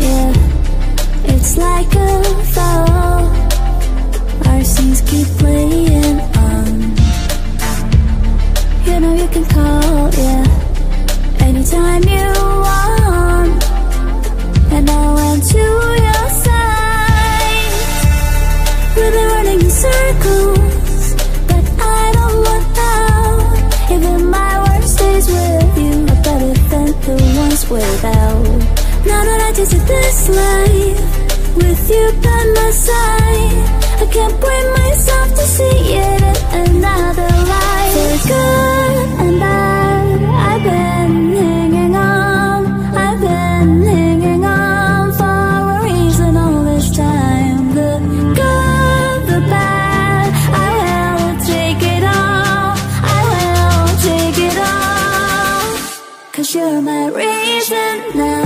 Yeah. It's like a fall. Our scenes keep playing this life with you by my side. I can't bring myself to see it in another light. For good and bad, I've been hanging on. I've been hanging on for a reason all this time. The good, the bad, I will take it all. I will take it all. Cause you're my reason now.